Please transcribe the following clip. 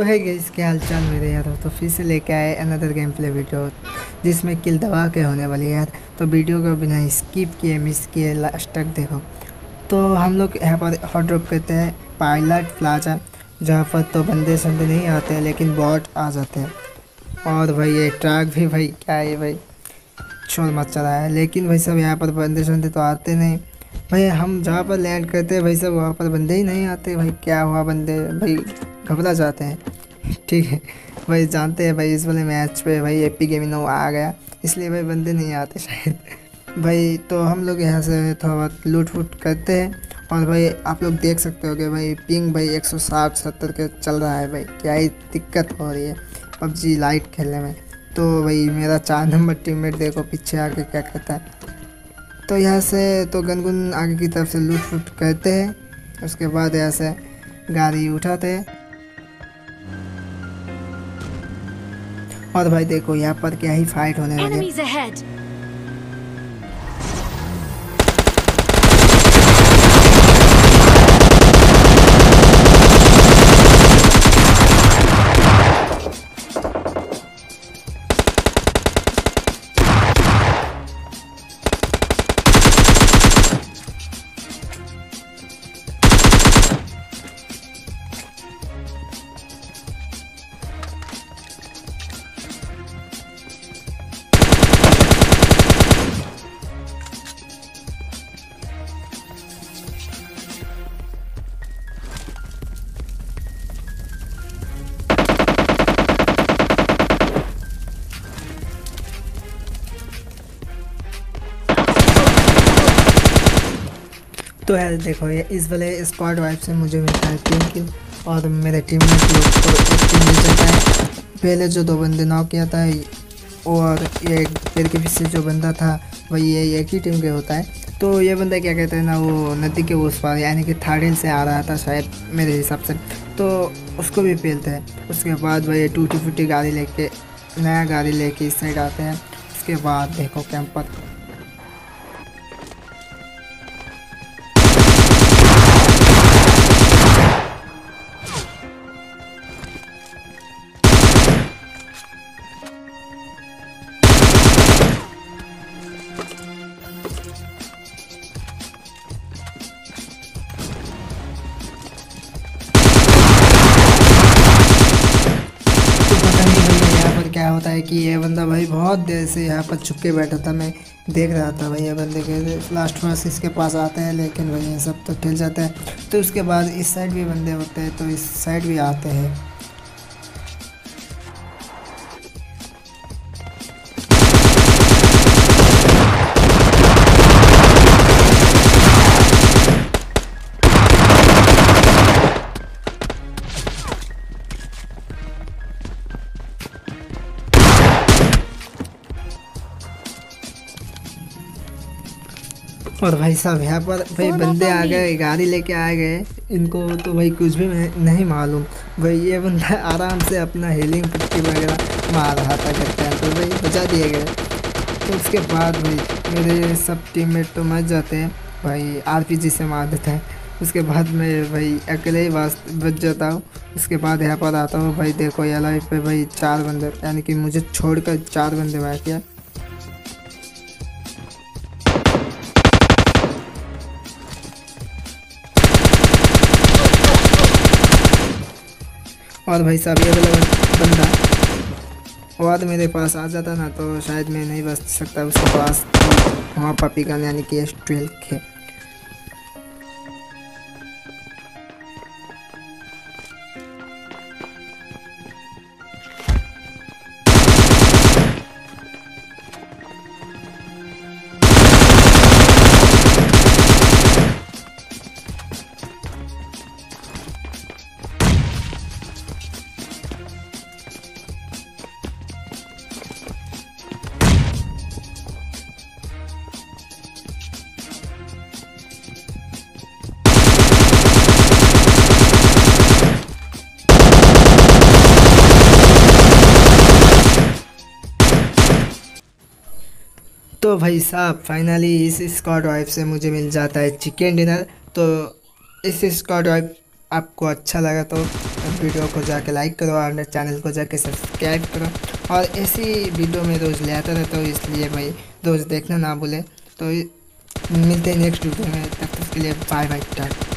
तो है गई इसके हाल चाल मेरे यार तो फिर से लेके आए अनदर गेम प्ले वीडियो जिसमें किल दबा के होने वाली है यार। तो वीडियो को बिना स्किप किए मिस किए लास्ट तक देखो। तो हम लोग यहाँ पर हॉट ड्रॉप करते हैं पायलट प्लाजा जहाँ पर तो बंदे संदे नहीं आते लेकिन बॉट आ जाते हैं। और भाई ये ट्रक भी भाई, क्या है भाई? शोर मच रहा है। लेकिन भाई सब यहाँ पर बंदे संदे तो आते नहीं। भाई हम जहाँ पर लैंड करते हैं, भाई सब वहाँ पर बंदे ही नहीं आते। भाई क्या हुआ बंदे? भाई घबरा जाते हैं। ठीक है, भाई जानते हैं भाई इस वाले मैच पे भाई एपी गेमिंग आ गया। इसलिए भाई बंदे नहीं आते शायद। भाई तो हम लोग यहाँ से थोड़ा बहुत लूट वूट करते हैं और भाई आप लोग देख सकते हो कि भाई पिंग भाई 160 70 के चल रहा है भाई। क्या ही दिक्कत हो रही है पबजी लाइट खेलने में। तो भाई मेरा चार नंबर टीममेट देखो पीछे आके क्या कहता है। तो यहाँ से तो गनगुन आगे की तरफ़ से लूट फूट करते हैं। उसके बाद यहाँ से गाड़ी उठाते हैं। और भाई देखो यहाँ पर क्या ही फाइट होने वाली है तो यार देखो ये इस वाले स्क्वाड वाइफ से मुझे मिलता है। तीन किल और मेरे टीम में लोग को एक मिल जाता है। पहले जो दो बंदे नॉक किया था, और ये पेड़ के पीछे जो बंदा था, वही ये एक ही टीम के होता है। तो ये बंदा क्या कहते हैं ना, वो नदी के उस पार, यानी कि थर्ड हिल से आ रहा था शायद मेरे हिसाब से। तो उसको भी पेलते हैं। उसके बाद वही टूटी फूटी गाड़ी लेके, नया गाड़ी लेके इस साइड आते हैं। उसके बाद देखो कैंपर होता है कि ये बंदा भाई बहुत देर से यहाँ पर छुप के बैठा था, मैं देख रहा था भाई ये बंदे के। लास्ट फ़र्स्ट इसके पास आते हैं, लेकिन भाई ये सब तो खेल जाता है। तो उसके बाद इस साइड भी बंदे होते हैं तो इस साइड भी आते हैं। और भाई साहब यहाँ पर भाई बंदे आ गए गाड़ी लेके आ गए। इनको तो भाई कुछ भी नहीं- नहीं मालूम। भाई ये बंदा आराम से अपना हीलिंग पट्टी वगैरह मार रहा था करते हैं तो भाई बचा दिए गए। तो उसके बाद भाई मेरे सब टीममेट तो मर जाते हैं। भाई आरपीजी से मार देते हैं। उसके बाद मैं भाई अकेले ही बच जाता हूँ। उसके बाद यहाँ पर आता हूँ भाई देखो ये लाइफ पे भाई चार बंदे यानी कि मुझे छोड़कर चार बंदे बैठ गया और भाई साहब, ये वाला बंदा वाद मेरे पास आ जाता ना तो शायद मैं नहीं बच सकता उसके पास। वहाँ पपी का यानी कि एस ट्वेल्व तो भाई साहब फाइनली इस स्कॉट वाइफ से मुझे मिल जाता है चिकन डिनर तो इस स्कॉट वाइफ आपको अच्छा लगा तो वीडियो को जाके लाइक करो और मेरे चैनल को जाके सब्सक्राइब करो। और ऐसी वीडियो में रोज़ ले आता रहता हूँ, इसलिए भाई रोज़ देखना ना भूले। तो मिलते हैं नेक्स्ट वीडियो में, तब तक के लिए बाय बाय टाटा।